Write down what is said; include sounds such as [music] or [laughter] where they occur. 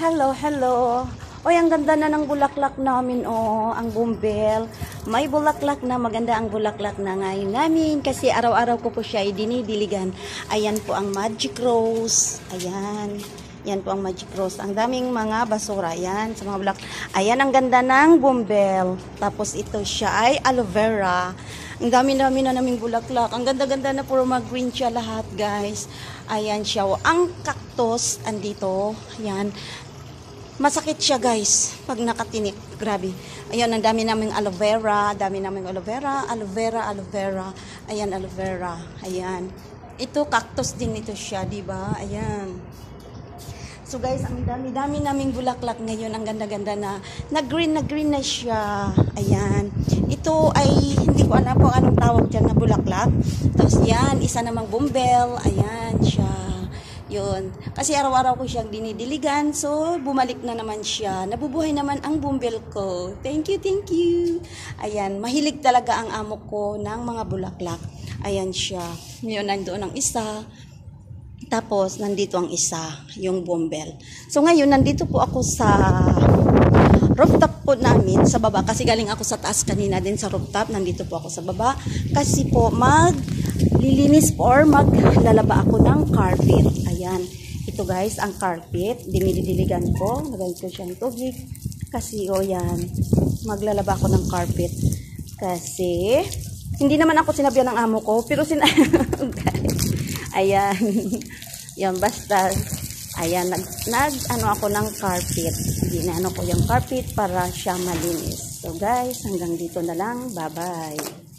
Hello, hello. Oy, ang ganda na ng bulaklak namin, oh. Ang bumbel. May bulaklak na, maganda ang bulaklak na ngayon namin. Kasi araw-araw ko po siya idinidiligan. Ayan po ang magic rose. Ayan. Yan po ang magic rose. Ang daming mga basura. Ayan, sa mga bulak. Ayan, ang ganda ng bumbel. Tapos ito siya ay aloe vera. Ang dami-dami na naming bulaklak. Ang ganda-ganda na puro mag-green siya lahat, guys. Ayan siya. Ang cactus, andito. Ayan. Masakit siya guys pag nakatinik. Grabe. Ayan, ang dami naming aloe vera, dami naming aloe vera, aloe vera, aloe vera. Ayan, aloe vera. Ayan. Ito cactus din ito siya, 'di ba? Ayan. So guys, ang dami-dami naming bulaklak ngayon. Ang ganda-ganda na. Na-green na green na siya. Ayan. Ito ay, hindi ko alam kung anong tawag dyan na bulaklak. Tapos yan, isa namang bumbel. Ayan siya. Yun. Kasi araw-araw ko siyang dinidiligan. So, bumalik na naman siya. Nabubuhay naman ang bumbel ko. Thank you, thank you. Ayan. Mahilig talaga ang amo ko ng mga bulaklak. Ayan siya. Yun, nandoon ang isa. Tapos, nandito ang isa, yung bumbel. So, ngayon, nandito po ako sa po namin sa baba. Kasi galing ako sa taas kanina din sa rooftop. Nandito po ako sa baba. Kasi po, mag lilinis po or maglalaba ako ng carpet. Ayan. Ito guys, ang carpet. Dinidiligan ko. Lagay ko siyang tubig. Kasi, o oh, yan. Maglalaba ako ng carpet. Kasi, hindi naman ako sinabihan ng amo ko. Pero sin... [laughs] Ayan. Yan, basta, ayan, nag, nag, ano ako ng carpet. Ginano ko yung carpet para siya malinis. So guys, hanggang dito na lang. Bye-bye.